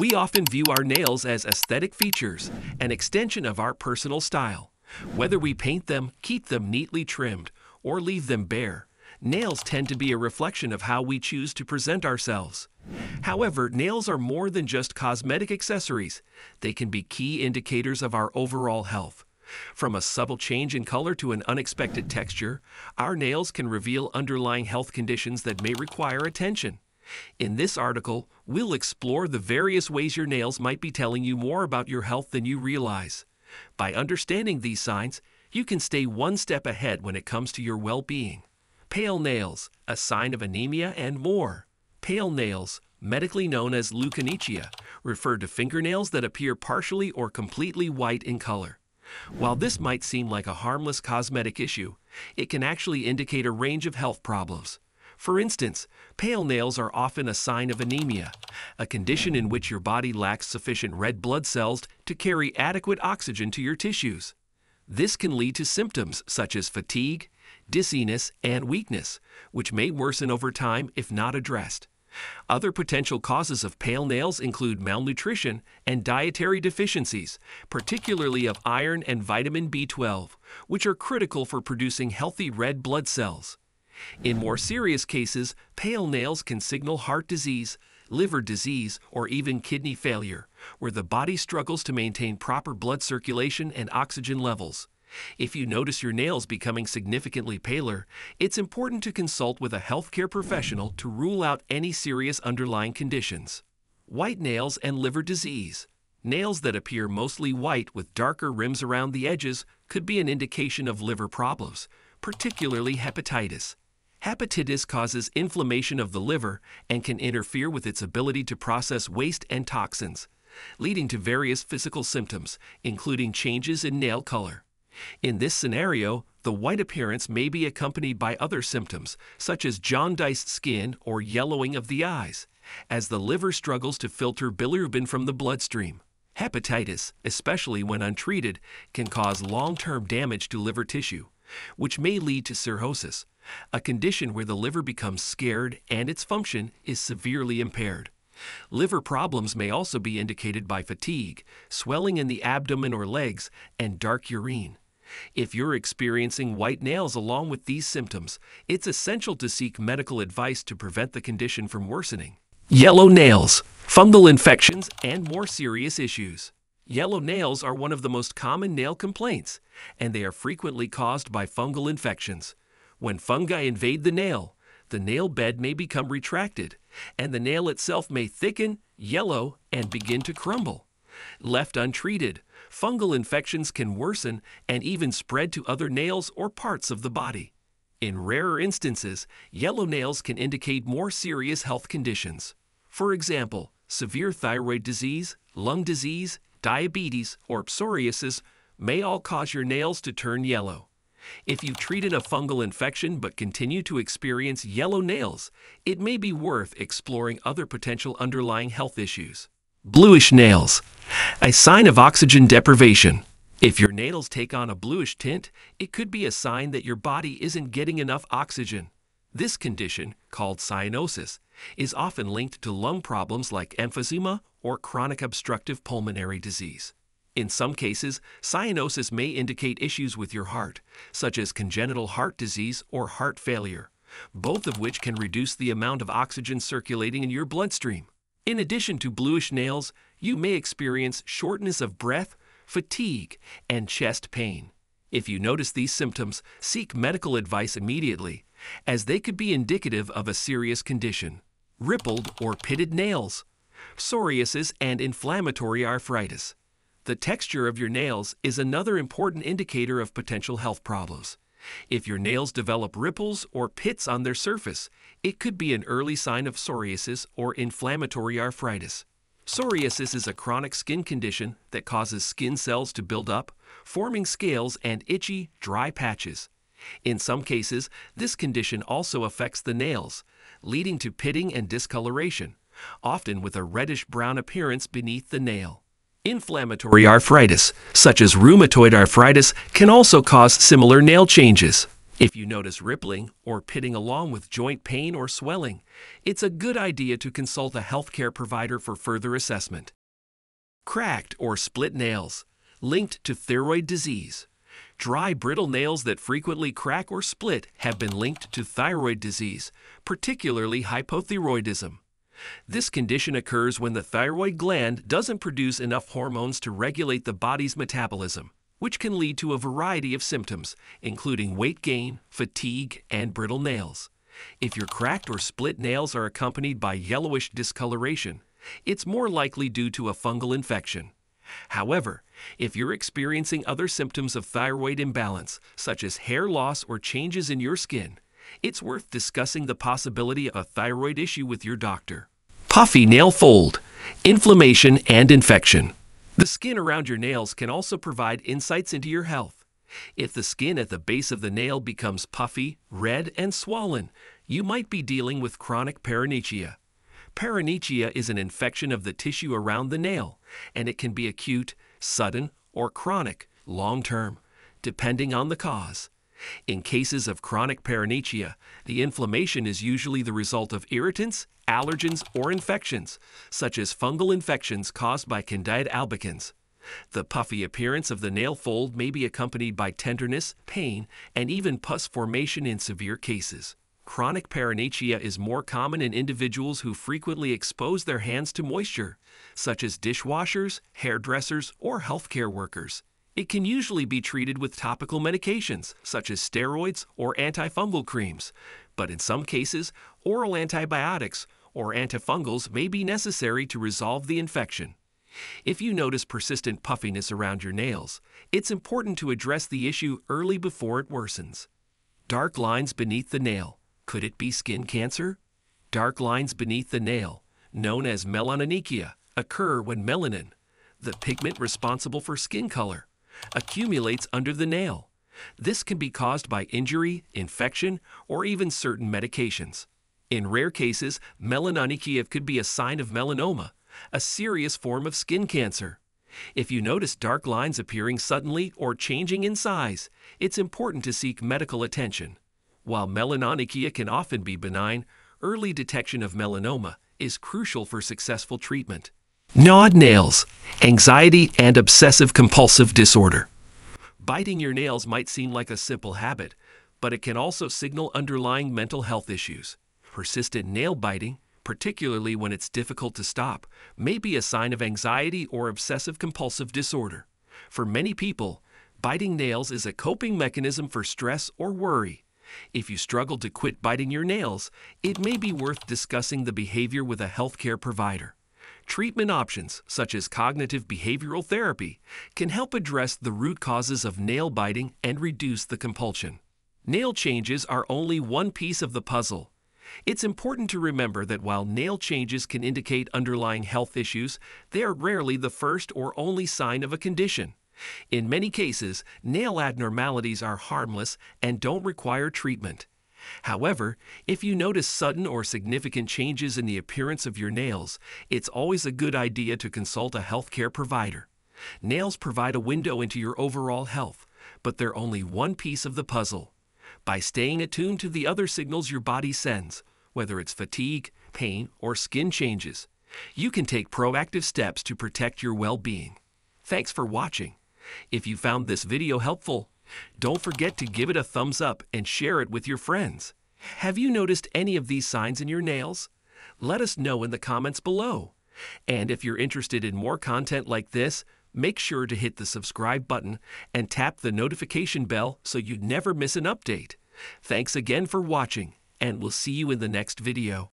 We often view our nails as aesthetic features, an extension of our personal style. Whether we paint them, keep them neatly trimmed, or leave them bare, nails tend to be a reflection of how we choose to present ourselves. However, nails are more than just cosmetic accessories. They can be key indicators of our overall health. From a subtle change in color to an unexpected texture, our nails can reveal underlying health conditions that may require attention. In this article, we'll explore the various ways your nails might be telling you more about your health than you realize. By understanding these signs, you can stay one step ahead when it comes to your well being. Pale nails, a sign of anemia, and more. Pale nails, medically known as leukonychia, refer to fingernails that appear partially or completely white in color. While this might seem like a harmless cosmetic issue, it can actually indicate a range of health problems. For instance, pale nails are often a sign of anemia, a condition in which your body lacks sufficient red blood cells to carry adequate oxygen to your tissues. This can lead to symptoms such as fatigue, dizziness, and weakness, which may worsen over time if not addressed. Other potential causes of pale nails include malnutrition and dietary deficiencies, particularly of iron and vitamin B12, which are critical for producing healthy red blood cells. In more serious cases, pale nails can signal heart disease, liver disease, or even kidney failure, where the body struggles to maintain proper blood circulation and oxygen levels. If you notice your nails becoming significantly paler, it's important to consult with a healthcare professional to rule out any serious underlying conditions. White nails and liver disease. Nails that appear mostly white with darker rims around the edges could be an indication of liver problems, particularly hepatitis. Hepatitis causes inflammation of the liver and can interfere with its ability to process waste and toxins, leading to various physical symptoms, including changes in nail color. In this scenario, the white appearance may be accompanied by other symptoms, such as jaundiced skin or yellowing of the eyes, as the liver struggles to filter bilirubin from the bloodstream. Hepatitis, especially when untreated, can cause long term damage to liver tissue, which may lead to cirrhosis, a condition where the liver becomes scared and its function is severely impaired. Liver problems may also be indicated by fatigue, swelling in the abdomen or legs, and dark urine. If you're experiencing white nails along with these symptoms, it's essential to seek medical advice to prevent the condition from worsening. Yellow nails, fungal infections, and more serious issues. Yellow nails are one of the most common nail complaints, and they are frequently caused by fungal infections. When fungi invade the nail, the nail bed may become retracted, and the nail itself may thicken, yellow, and begin to crumble. Left untreated, fungal infections can worsen and even spread to other nails or parts of the body. In rarer instances, yellow nails can indicate more serious health conditions. For example, severe thyroid disease, lung disease, diabetes, or psoriasis may all cause your nails to turn yellow. If you've treated a fungal infection but continue to experience yellow nails, it may be worth exploring other potential underlying health issues. Bluish nails, a sign of oxygen deprivation. If your nails take on a bluish tint, it could be a sign that your body isn't getting enough oxygen. This condition, called cyanosis, is often linked to lung problems like emphysema or chronic obstructive pulmonary disease. In some cases, cyanosis may indicate issues with your heart, such as congenital heart disease or heart failure, both of which can reduce the amount of oxygen circulating in your bloodstream. In addition to bluish nails, you may experience shortness of breath, fatigue, and chest pain. If you notice these symptoms, seek medical advice immediately, as they could be indicative of a serious condition. Rippled or pitted nails, psoriasis, and inflammatory arthritis. The texture of your nails is another important indicator of potential health problems. If your nails develop ripples or pits on their surface, it could be an early sign of psoriasis or inflammatory arthritis. Psoriasis is a chronic skin condition that causes skin cells to build up, forming scales and itchy, dry patches. In some cases, this condition also affects the nails, leading to pitting and discoloration, often with a reddish brown appearance beneath the nail. Inflammatory arthritis, such as rheumatoid arthritis, can also cause similar nail changes. If you notice rippling or pitting along with joint pain or swelling, it's a good idea to consult a healthcare provider for further assessment. Cracked or split nails, linked to thyroid disease. Dry, brittle nails that frequently crack or split have been linked to thyroid disease, particularly hypothyroidism. This condition occurs when the thyroid gland doesn't produce enough hormones to regulate the body's metabolism, which can lead to a variety of symptoms, including weight gain, fatigue, and brittle nails. If your cracked or split nails are accompanied by yellowish discoloration, it's more likely due to a fungal infection. However, if you're experiencing other symptoms of thyroid imbalance, such as hair loss or changes in your skin, it's worth discussing the possibility of a thyroid issue with your doctor. Puffy nail fold, inflammation, and infection. The skin around your nails can also provide insights into your health. If the skin at the base of the nail becomes puffy, red, and swollen, you might be dealing with chronic paronychia. Paronychia is an infection of the tissue around the nail, and it can be acute, sudden, or chronic, long term, depending on the cause. In cases of chronic paronychia, the inflammation is usually the result of irritants, allergens, or infections, such as fungal infections caused by Candida albicans. The puffy appearance of the nail fold may be accompanied by tenderness, pain, and even pus formation in severe cases. Chronic paronychia is more common in individuals who frequently expose their hands to moisture, such as dishwashers, hairdressers, or healthcare workers. It can usually be treated with topical medications, such as steroids or antifungal creams, but in some cases, oral antibiotics or antifungals may be necessary to resolve the infection. If you notice persistent puffiness around your nails, it's important to address the issue early before it worsens. Dark lines beneath the nail. Could it be skin cancer? Dark lines beneath the nail, known as melanonychia, occur when melanin, the pigment responsible for skin color, accumulates under the nail. This can be caused by injury, infection, or even certain medications. In rare cases, melanonychia could be a sign of melanoma, a serious form of skin cancer. If you notice dark lines appearing suddenly or changing in size, it's important to seek medical attention. While melanonychia can often be benign, early detection of melanoma is crucial for successful treatment. Gnawed nails, anxiety, and obsessive compulsive disorder. Biting your nails might seem like a simple habit, but it can also signal underlying mental health issues. Persistent nail biting, particularly when it's difficult to stop, may be a sign of anxiety or obsessive compulsive disorder. For many people, biting nails is a coping mechanism for stress or worry. If you struggle to quit biting your nails, it may be worth discussing the behavior with a healthcare provider. Treatment options, such as cognitive behavioral therapy, can help address the root causes of nail biting and reduce the compulsion. Nail changes are only one piece of the puzzle. It's important to remember that while nail changes can indicate underlying health issues, they are rarely the first or only sign of a condition. In many cases, nail abnormalities are harmless and don't require treatment. However, if you notice sudden or significant changes in the appearance of your nails, it's always a good idea to consult a healthcare provider. Nails provide a window into your overall health, but they're only one piece of the puzzle. By staying attuned to the other signals your body sends, whether it's fatigue, pain, or skin changes, you can take proactive steps to protect your well being. Thanks for watching. If you found this video helpful, don't forget to give it a thumbs up and share it with your friends. Have you noticed any of these signs in your nails? Let us know in the comments below. And if you're interested in more content like this, make sure to hit the subscribe button and tap the notification bell so you never miss an update. Thanks again for watching, and we'll see you in the next video.